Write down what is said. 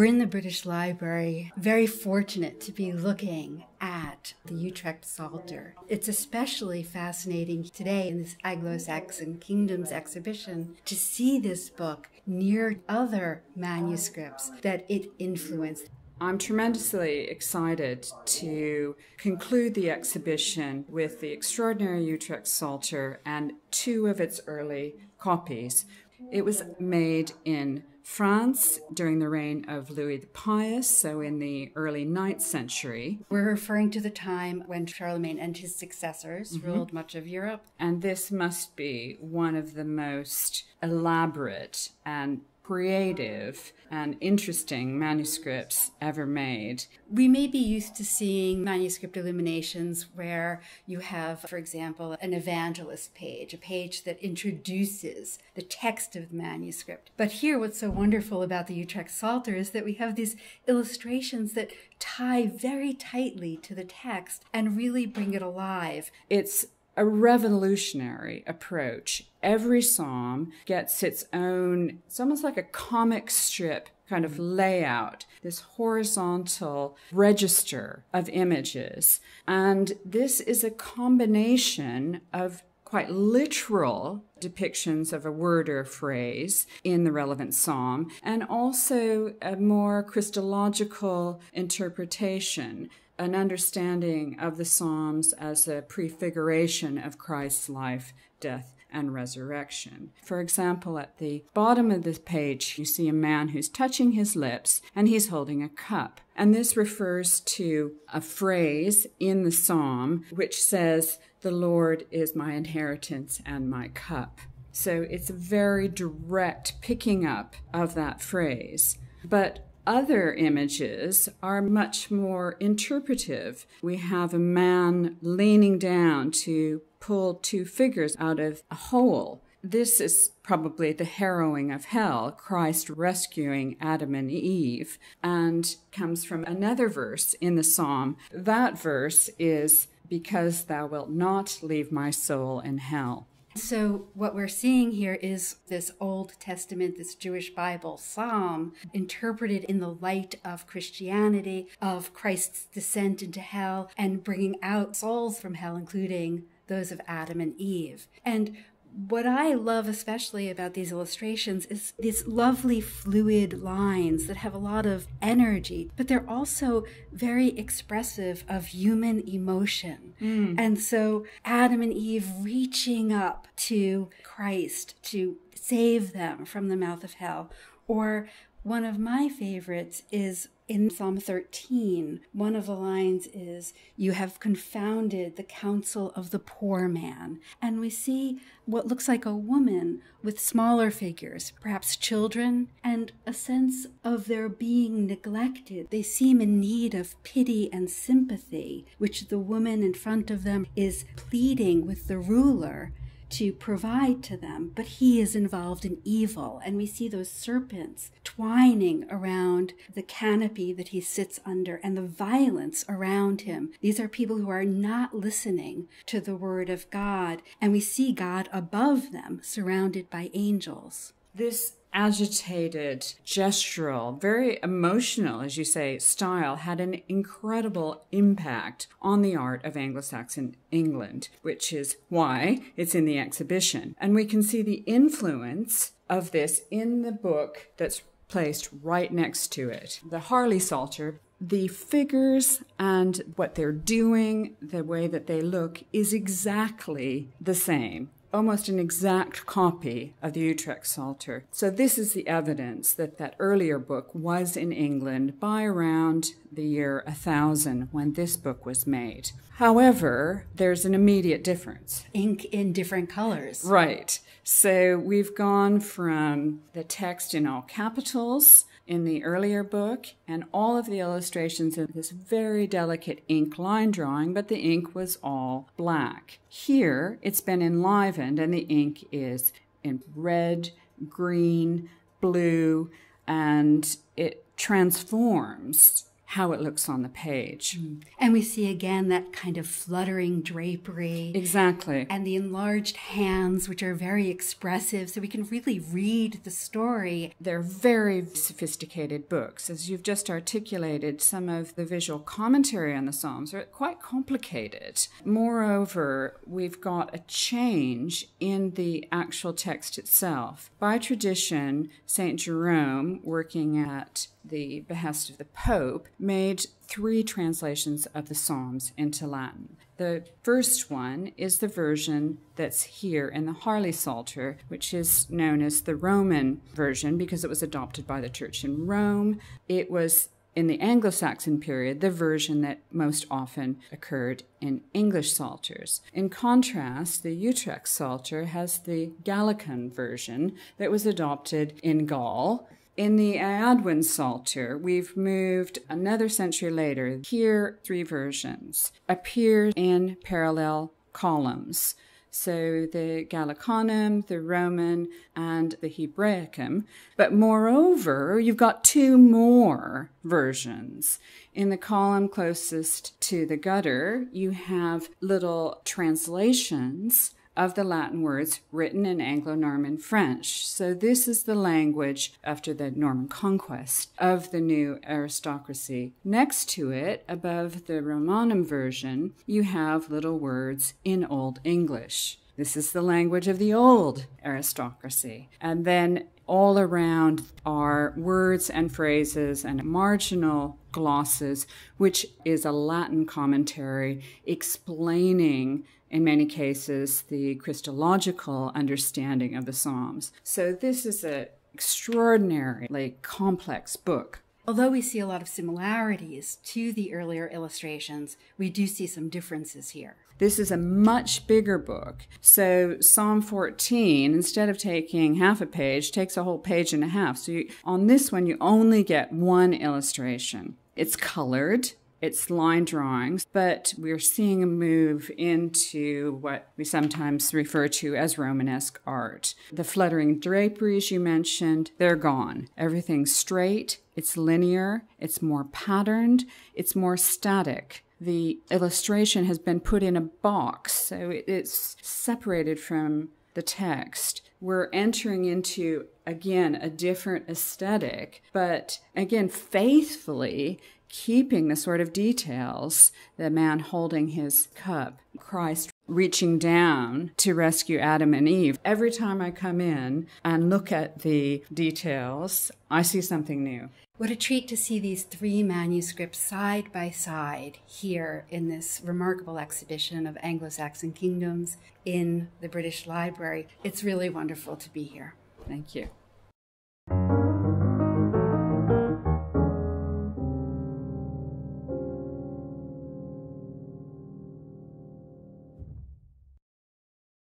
We're in the British Library, very fortunate to be looking at the Utrecht Psalter. It's especially fascinating today in this Anglo Saxon Kingdoms exhibition to see this book near other manuscripts that it influenced. I'm tremendously excited to conclude the exhibition with the extraordinary Utrecht Psalter and two of its early copies. It was made in France during the reign of Louis the Pious, so in the early 9th century. We're referring to the time when Charlemagne and his successors mm-hmm. ruled much of Europe. And this must be one of the most elaborate and creative and interesting manuscripts ever made. We may be used to seeing manuscript illuminations where you have, for example, an evangelist page, a page that introduces the text of the manuscript. But here, what's so wonderful about the Utrecht Psalter is that we have these illustrations that tie very tightly to the text and really bring it alive. It's a revolutionary approach. Every psalm gets its own, it's almost like a comic strip kind of layout, this horizontal register of images. And this is a combination of quite literal depictions of a word or a phrase in the relevant psalm, and also a more Christological interpretation an understanding of the Psalms as a prefiguration of Christ's life, death, and resurrection. For example, at the bottom of this page, you see a man who's touching his lips and he's holding a cup. And this refers to a phrase in the psalm which says, The Lord is my inheritance and my cup. So it's a very direct picking up of that phrase. But other images are much more interpretive. We have a man leaning down to pull two figures out of a hole. This is probably the harrowing of hell, Christ rescuing Adam and Eve, and comes from another verse in the psalm. That verse is, Because thou wilt not leave my soul in hell. So, what we're seeing here is this Old Testament, this Jewish Bible psalm, interpreted in the light of Christianity, of Christ's descent into hell, and bringing out souls from hell, including those of Adam and Eve. And what I love especially about these illustrations is these lovely fluid lines that have a lot of energy, but they're also very expressive of human emotion. Mm. And so Adam and Eve reaching up to Christ to save them from the mouth of hell, or one of my favorites is in Psalm 13, one of the lines is, You have confounded the counsel of the poor man. And we see what looks like a woman with smaller figures, perhaps children, and a sense of their being neglected. They seem in need of pity and sympathy, which the woman in front of them is pleading with the ruler to provide to them, but he is involved in evil. And we see those serpents twining around the canopy that he sits under and the violence around him. These are people who are not listening to the word of God. And we see God above them, surrounded by angels. This agitated, gestural, very emotional, as you say, style had an incredible impact on the art of Anglo Saxon England, which is why it's in the exhibition. And we can see the influence of this in the book that's placed right next to it. The Harley Psalter the figures and what they're doing, the way that they look, is exactly the same almost an exact copy of the Utrecht Psalter. So this is the evidence that that earlier book was in England by around the year 1000 when this book was made. However, there's an immediate difference. Ink in different colors. Right. So we've gone from the text in all capitals in the earlier book, and all of the illustrations in this very delicate ink line drawing, but the ink was all black. Here, it's been enlivened, and the ink is in red, green, blue, and it transforms how it looks on the page. Mm. And we see again that kind of fluttering drapery. Exactly. And the enlarged hands, which are very expressive, so we can really read the story. They're very sophisticated books. As you've just articulated, some of the visual commentary on the Psalms are quite complicated. Moreover, we've got a change in the actual text itself. By tradition, St. Jerome, working at the behest of the Pope, made three translations of the Psalms into Latin. The first one is the version that's here in the Harley Psalter, which is known as the Roman version because it was adopted by the church in Rome. It was in the Anglo Saxon period, the version that most often occurred in English Psalters. In contrast, the Utrecht Psalter has the Gallican version that was adopted in Gaul in the Eadwine Psalter, we've moved another century later. Here, three versions appear in parallel columns. So the Gallicanum, the Roman, and the Hebraicum. But moreover, you've got two more versions. In the column closest to the gutter, you have little translations of the Latin words written in Anglo Norman French. So, this is the language after the Norman conquest of the new aristocracy. Next to it, above the Romanum version, you have little words in Old English. This is the language of the old aristocracy. And then all around are words and phrases and marginal glosses, which is a Latin commentary explaining in many cases, the Christological understanding of the Psalms. So this is an extraordinarily complex book. Although we see a lot of similarities to the earlier illustrations, we do see some differences here. This is a much bigger book. So Psalm 14, instead of taking half a page, takes a whole page and a half. So you, on this one, you only get one illustration. It's colored it's line drawings, but we're seeing a move into what we sometimes refer to as Romanesque art. The fluttering draperies you mentioned, they're gone. Everything's straight, it's linear, it's more patterned, it's more static the illustration has been put in a box, so it's separated from the text. We're entering into, again, a different aesthetic, but again, faithfully keeping the sort of details the man holding his cup, Christ reaching down to rescue Adam and Eve. Every time I come in and look at the details, I see something new. What a treat to see these three manuscripts side by side here in this remarkable exhibition of Anglo Saxon kingdoms in the British Library. It's really wonderful to be here. Thank you.